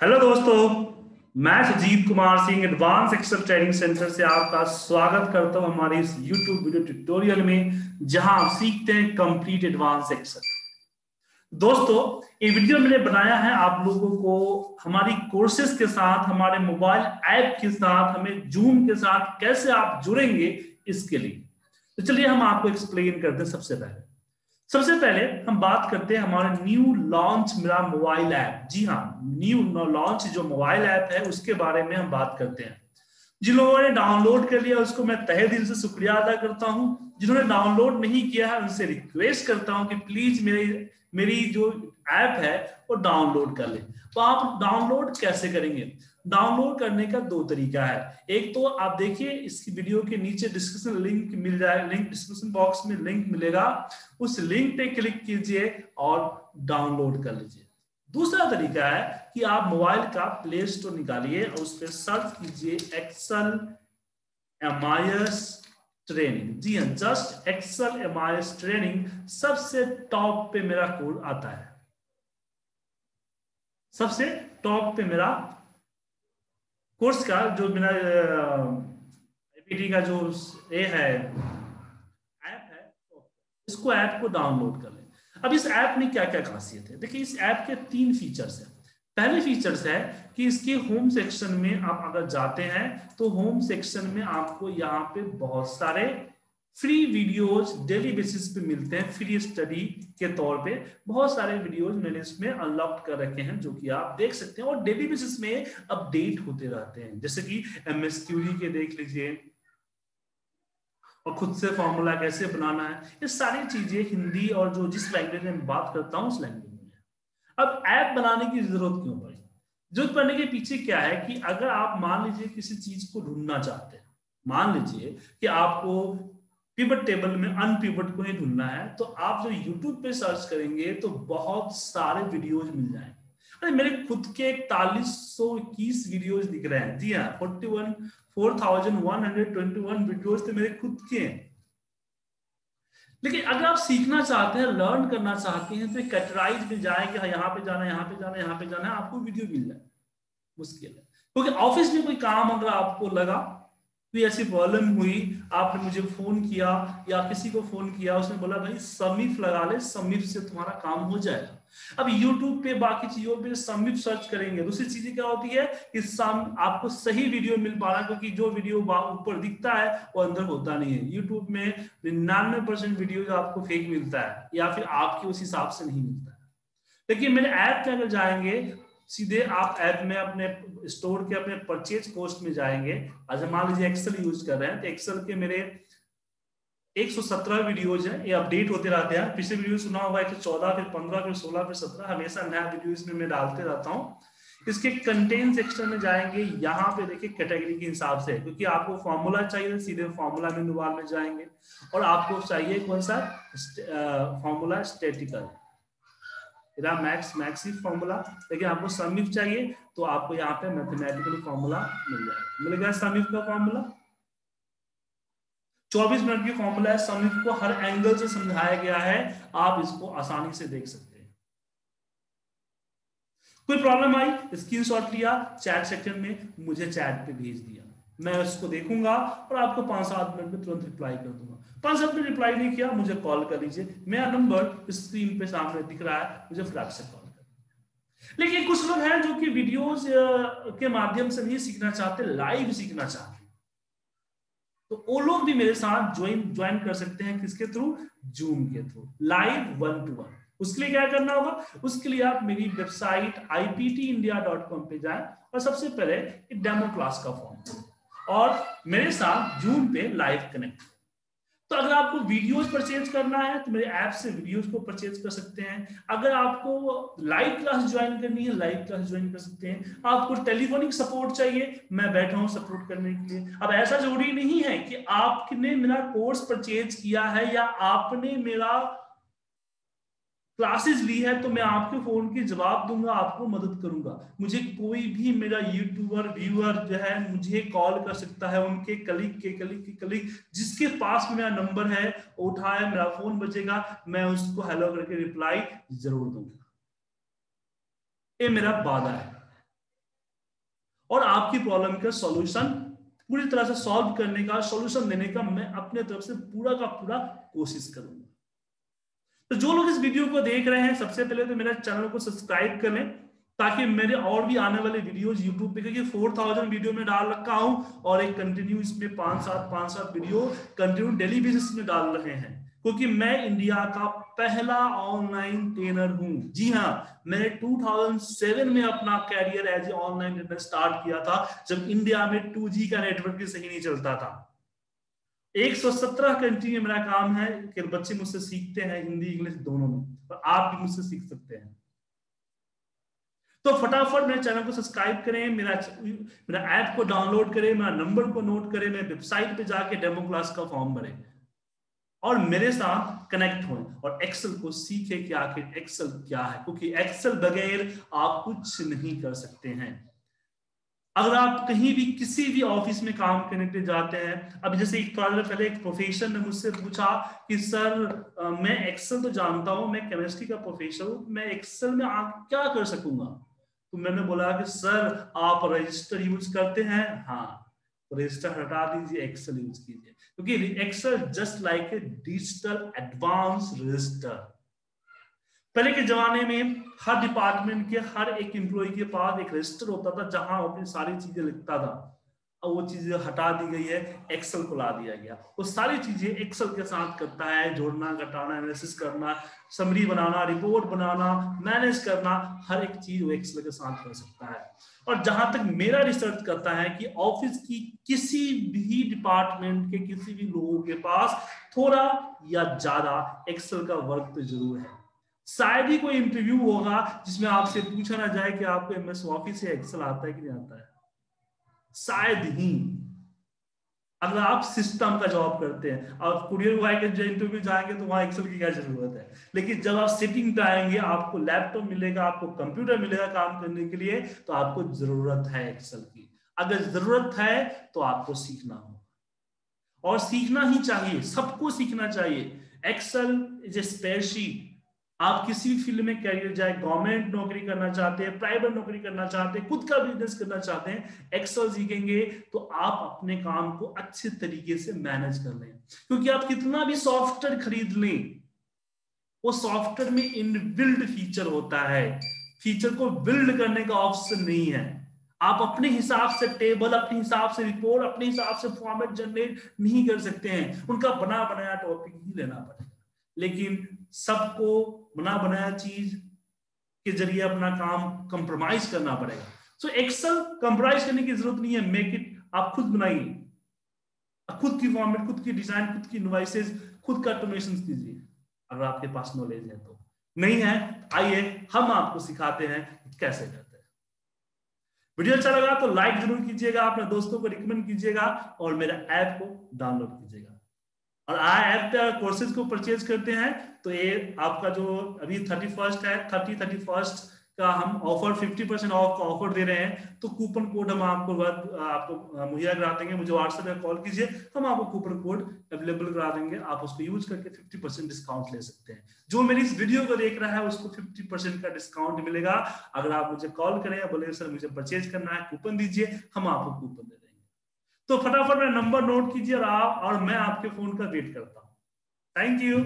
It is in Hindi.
हेलो दोस्तों। मैं Sujeet Kumar Singh advance Excel training centre से आपका स्वागत करता हूँ हमारे इस यूट्यूब वीडियो ट्यूटोरियल में, जहाँ आप सीखते हैं कंप्लीट एडवांस एक्सेल दोस्तों, ये वीडियो मैंने बनाया है आप लोगों को हमारी कोर्सेज के साथ, हमारे मोबाइल ऐप के साथ, हमें जूम के साथ कैसे आप जुड़ेंगे इसके लिए। तो चलिए हम आपको एक्सप्लेन करते हैं सबसे पहले। सबसे पहले हम बात करते हैं हमारे न्यू लॉन्च मेरा मोबाइल ऐप जी हाँ न्यू लॉन्च जो मोबाइल ऐप है, उसके बारे में हम बात करते हैं। जिन लोगों ने डाउनलोड कर लिया, उसको मैं तहे दिल से शुक्रिया अदा करता हूँ। जिन्होंने डाउनलोड नहीं किया है, उनसे रिक्वेस्ट करता हूँ कि प्लीज़ मेरी मेरी जो ऐप है, वो डाउनलोड कर ले। तो आप डाउनलोड कैसे करेंगे? डाउनलोड करने का दो तरीका है। एक तो आप देखिए, इसकी वीडियो के नीचे डिस्क्रिप्शन लिंक मिल जाए लिंक डिस्क्रिप्शन बॉक्स में लिंक मिलेगा। उस लिंक पे क्लिक कीजिए और डाउनलोड कर लीजिए। दूसरा तरीका है कि आप मोबाइल का प्ले स्टोर निकालिए और उस पर सर्च कीजिए Excel M I S training जी हाँ just Excel M I S training सबसे टॉप पे मेरा कोड आता है। सबसे टॉप पे मेरा कोर्स का जो मेरा आईपीटी का जो ए है, ऐप है, इसको ऐप को डाउनलोड कर लें। अब इस ऐप में क्या क्या खासियत है? देखिए, इस ऐप के तीन फीचर्स हैं। पहले फीचर्स है कि इसके होम सेक्शन में आप अगर जाते हैं तो होम सेक्शन में आपको यहाँ पे बहुत सारे फ्री वीडियोज़ डेली बेसिस पे मिलते हैं फ्री स्टडी के तौर पे। बहुत सारे वीडियोज़ मैंने इसमें अनलॉक कर रखे हैं, जो कि आप देख सकते हैं और डेली बेसिस में अपडेट होते रहते हैं। जैसे कि एम एस के देख लीजिए, और खुद से फॉर्मूला कैसे बनाना है, ये सारी चीज़ें हिंदी और जो जिस लैंग्वेज में बात करता हूँ, उस लैंग्वेज में अब ऐप बनाने की ज़रूरत क्यों पड़ी? ज़रूरत पड़ने के पीछे क्या है कि अगर आप मान लीजिए किसी चीज़ को ढूंढना चाहते हैं, मान लीजिए कि आपको पिवट टेबल में अनपिवट को ही ढूंढना है तो आप जो यूट्यूब पे सर्च करेंगे तो बहुत सारे वीडियोज़ मिल जाएँगे। अरे, मेरे खुद के इकतालीस सौ इक्कीस वीडियोज़ दिख रहे हैं। जी हाँ forty one four thousand one hundred twenty one videos तो मेरे खुद के। हैं लेकिन अगर आप सीखना चाहते हैं लर्न करना चाहते हैं तो कैटराइज में जाएँगे हाँ यहाँ पे जाना यहाँ पे जाना यहाँ पे जाना है, आपको वीडियो मिल जाए। मुश्किल है। क्योंकि ऑफ़िस में कोई काम अगर आपको लगा कोई ऐसी प्रॉब्लम हुई, आपने मुझे फ़ोन किया या किसी को फ़ोन किया, उसने बोला, भाई समीफ लगा ले समीफ से तुम्हारा काम हो जाएगा। अब YouTube पे बाकी चीज़ों पे समीप सर्च करेंगे। दूसरी चीज़ क्या होती है कि सम, आपको सही वीडियो मिल पा रहा है, क्योंकि जो वीडियो ऊपर दिखता है, वो अंदर होता नहीं है। YouTube में निन्यानवे परसेंट वीडियो आपको फेक मिलता है, या फिर आपके उस हिसाब से नहीं मिलता है। लेकिन मेरे ऐप पे अगर जाएँगे सीधे आप ऐप में अपने स्टोर के अपने परचेज कोस्ट में जाएँगे। आज मान लीजिए एक्सेल यूज़ कर रहे हैं तो एक्सेल के मेरे 117 वीडियोज़ हैं, ये अपडेट होते रहते हैं। पिछले वीडियो सुना होगा एक चौदह, फिर पंद्रह, फिर सोलह, फिर सत्रह। हमेशा नया वीडियो इसमें मैं डालते रहता हूँ। इसके कंटेंट सेक्शन में जाएँगे, यहाँ पे देखिए कैटेगरी के हिसाब से, क्योंकि आपको फॉर्मूला चाहिए, सीधे फॉर्मूला मेनू बार में जाएँगे। और आपको चाहिए कौन सा? फॉर्मूला स्टेटिकल इधर मैक्स मैक्सिव फॉर्मूला लेकिन आपको समीप चाहिए तो आपको यहाँ पे मैथमेटिकल फॉर्मूला मिल जाएगा। मिल गया समीप का फॉर्मूला 24 मिनट की फॉर्मूला है, समीप को हर एंगल से समझाया गया है, आप इसको आसानी से देख सकते हैं। कोई प्रॉब्लम आई? स्क्रीनशॉट लिया चैट सेक्शन में मुझे चैट पे भेज दिया। मैं उसको देखूँगा और आपको पाँच सात मिनट में तुरंत रिप्लाई कर दूँगा। पाँच सात मिनट रिप्लाई नहीं किया, मुझे कॉल कर लीजिए। मेरा नंबर स्क्रीन पे सामने दिख रहा है, मुझे फ्लैट से कॉल कर लेकिन कुछ लोग हैं जो कि वीडियोस के माध्यम से नहीं सीखना चाहते लाइव सीखना चाहते तो वो लोग भी मेरे साथ ज्वाइन ज्वाइन कर सकते हैं किसके थ्रू जूम के through live one to one उसके लिए क्या करना होगा? उसके लिए आप मेरी वेबसाइट iptindia.com पे जाएँ और सबसे पहले डेमो क्लास का फॉर्म और मेरे साथ जूम पे लाइव कनेक्ट तो अगर आपको वीडियोस परचेज करना है तो मेरे ऐप से वीडियोस को परचेज कर सकते हैं। अगर आपको लाइव क्लास ज्वाइन करनी है लाइव क्लास ज्वाइन कर सकते हैं। आपको टेलीफोनिक सपोर्ट चाहिए, मैं बैठा हूँ सपोर्ट करने के लिए। अब ऐसा ज़रूरी नहीं है कि आपने मेरा कोर्स परचेज किया है या आपने मेरा क्लासेस ली है तो मैं आपके फ़ोन के जवाब दूँगा, आपको मदद करूँगा। मुझे कोई भी मेरा यूट्यूबर व्यूअर जो है, मुझे कॉल कर सकता है, उनके कलीग के कलीग के कलीग जिसके पास मेरा नंबर है उठाए मेरा फ़ोन बचेगा मैं उसको हेलो करके रिप्लाई ज़रूर दूँगा। ये मेरा वादा है। और आपकी प्रॉब्लम का सॉल्यूशन पूरी तरह से सॉल्व करने का सॉल्यूशन देने का, मैं अपने तरफ़ से पूरा का पूरा कोशिश करूँगा। तो जो लोग इस वीडियो को देख रहे हैं, सबसे पहले तो मेरा चैनल को सब्सक्राइब कर लें, ताकि मेरे और भी आने वाले वीडियोस यूट्यूब पे, क्योंकि फोर थाउज़ेंड वीडियो में डाल रखा हूँ, और एक कंटिन्यू इसमें पाँच सात पाँच सात वीडियो कंटिन्यू डेली बेसिस में डाल रहे हैं। क्योंकि मैं इंडिया का पहला ऑनलाइन ट्रेनर हूँ। जी हाँ मैंने 2007 में अपना career as a online trainer start किया था, जब इंडिया में 2G का नेटवर्क भी सही नहीं चलता था। 117 कंट्री में मेरा काम है कि बच्चे मुझसे सीखते हैं हिंदी, इंग्लिश दोनों में, और आप भी मुझसे सीख सकते हैं। तो फटाफट मेरे चैनल को सब्सक्राइब करें, मेरा मेरा ऐप को डाउनलोड करें, मेरा नंबर को नोट करें, मेरे वेबसाइट पे जाके डेमो क्लास का फॉर्म भरें, और मेरे साथ कनेक्ट हो और एक्सेल को सीखे कि आखिर एक्सेल क्या है, क्योंकि एक्सेल बगैर आप कुछ नहीं कर सकते हैं। अगर आप कहीं भी किसी भी ऑफ़िस में काम करने के लिए जाते हैं, अब जैसे एक थोड़ा देर पहले एक प्रोफेसर ने मुझसे पूछा कि, सर मैं एक्सेल तो जानता हूँ, मैं केमिस्ट्री का प्रोफेसर हूँ, मैं एक्सेल में आप क्या कर सकूँगा? तो मैंने बोला कि, सर, आप रजिस्टर यूज़ करते हैं? हाँ तो रजिस्टर हटा दीजिए एक्सेल यूज़ कीजिए। क्योंकि Excel just like a digital advance register पहले के जमाने में हर डिपार्टमेंट के, हर एक एम्प्लॉय के पास एक रजिस्टर होता था जहाँ अपनी सारी चीज़ें लिखता था। अब वो चीज़ें हटा दी गई है एक्सेल को ला दिया गया। वो सारी चीज़ें एक्सेल के साथ करता है, जोड़ना, घटाना एनालिसिस करना समरी बनाना रिपोर्ट बनाना मैनेज करना, हर एक चीज़ वो एक्सेल के साथ कर सकता है। और जहाँ तक मेरा रिसर्च करता है कि ऑफ़िस की किसी भी डिपार्टमेंट के, किसी भी लोगों के पास थोड़ा या ज़्यादा एक्सेल का वर्क तो ज़रूर है। शायद ही कोई इंटरव्यू होगा जिसमें आपसे पूछा ना जाए कि आपको एमएस ऑफ़िस से एक्सेल आता है कि नहीं आता है। शायद ही। अगर आप सिस्टम का जॉब करते हैं, और कुरियर बॉय के इंटरव्यू जाएँगे तो वहाँ एक्सेल की क्या ज़रूरत है? लेकिन जब आप सिटिंग पे आएँगे, आपको लैपटॉप मिलेगा, आपको कंप्यूटर मिलेगा काम करने के लिए तो आपको ज़रूरत है एक्सेल की। अगर ज़रूरत है तो आपको सीखना होगा। और सीखना ही चाहिए, सबको सीखना चाहिए। एक्सेल इज़ ए स्पेयरशीट आप किसी भी फ़ील्ड में कैरियर जाए गवर्नमेंट नौकरी करना चाहते हैं प्राइवेट नौकरी करना चाहते हैं, खुद का बिज़नेस करना चाहते हैं एक्सेल सीखेंगे तो आप अपने काम को अच्छे तरीके से मैनेज कर लें। क्योंकि आप कितना भी सॉफ्टवेयर खरीद लें, वो सॉफ्टवेयर में इनबिल्ड फीचर होता है। फीचर को बिल्ड करने का ऑप्शन नहीं है। आप अपने हिसाब से टेबल अपने हिसाब से रिपोर्ट अपने हिसाब से फॉर्मेट जनरेट नहीं कर सकते हैं। उनका बना बनाया टॉपिक ही लेना पड़ेगा। लेकिन सबको बना बनाया चीज़ के ज़रिए अपना काम कंप्रोमाइज करना पड़ेगा। सो एक्सेल कंप्रोमाइज करने की ज़रूरत नहीं है। मेक इट आप खुद बनाइए। खुद की फॉर्मेट खुद की डिज़ाइन खुद की इन्वाइसेस खुद का ऑटोमेशन कीजिए। अगर आपके पास नॉलेज है तो। नहीं है, आइए, हम आपको सिखाते हैं कैसे करते हैं। वीडियो अच्छा लगा तो लाइक ज़रूर कीजिएगा, अपने दोस्तों को रिकमेंड कीजिएगा और मेरा ऐप को डाउनलोड कीजिएगा। और आ ऐप पे कोर्सेज को परचेज करते हैं तो ये आपका जो अभी थर्टी फ़र्स्ट है थर्टी थर्टी फ़र्स्ट का हम ऑफ़र 50 परसेंट ऑफ़ का ऑफ़र दे रहे हैं तो कूपन कोड हम आपको आपको मुहैया करा देंगे। मुझे व्हाट्सएप में कॉल कीजिए, हम आपको कूपन कोड अवेलेबल करा देंगे। आप उसको यूज़ करके 50 परसेंट डिस्काउंट ले सकते हैं। जो मेरी इस वीडियो को देख रहा है, उसको 50 परसेंट का डिस्काउंट मिलेगा। अगर आप मुझे कॉल करें बोले, सर, मुझे परचेज करना है कूपन दीजिए, हम आपको कूपन दे तो फटाफट में नंबर नोट कीजिए और आप, और मैं आपके फ़ोन का वेट करता हूँ। Thank you